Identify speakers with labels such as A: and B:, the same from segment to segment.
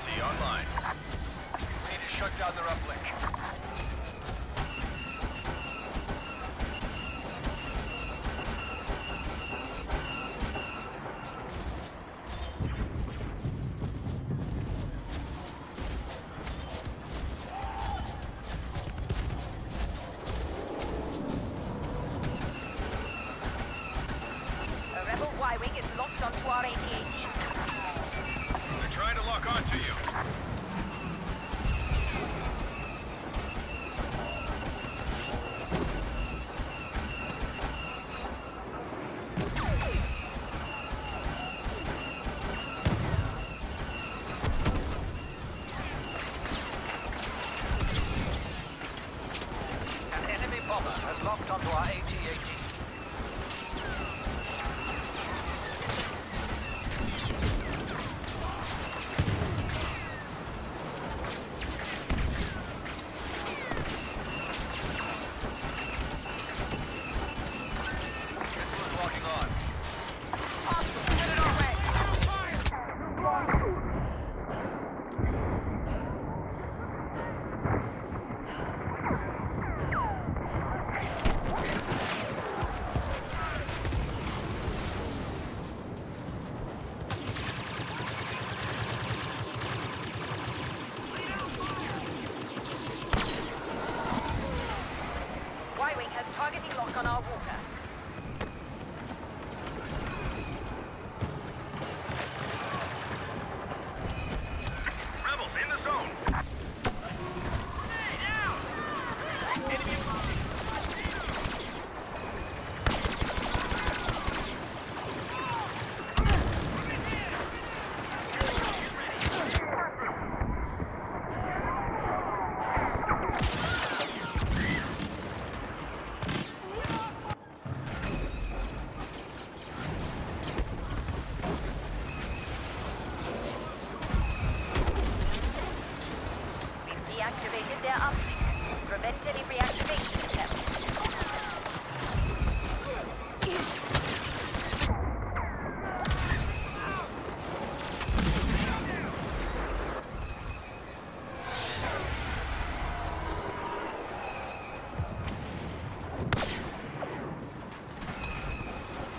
A: ST online.
B: Need to shut down their uplink.
C: Their uplink. Prevent any reactivation attempts.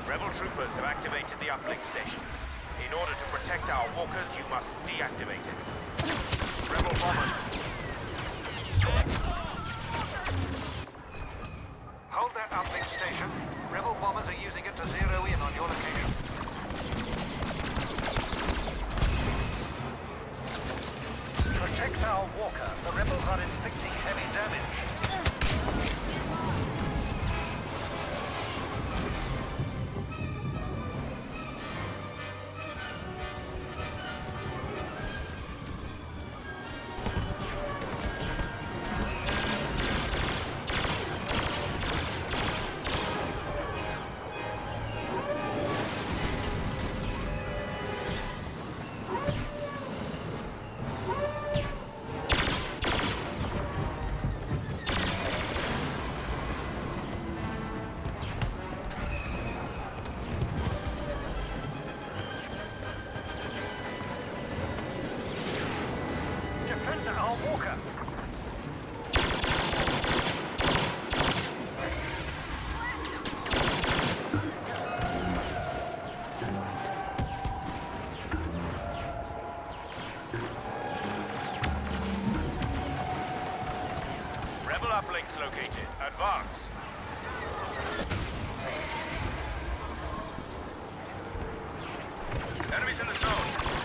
D: Rebel troopers have activated the uplink station. In order to protect our walkers, you must deactivate it. Rebel bombers.
B: Hold that uplink station. Rebel bombers are using it to zero in on your location. Protect our walker. The rebels are inflicting heavy
D: uplinks located. Advance.
A: Enemies in the zone.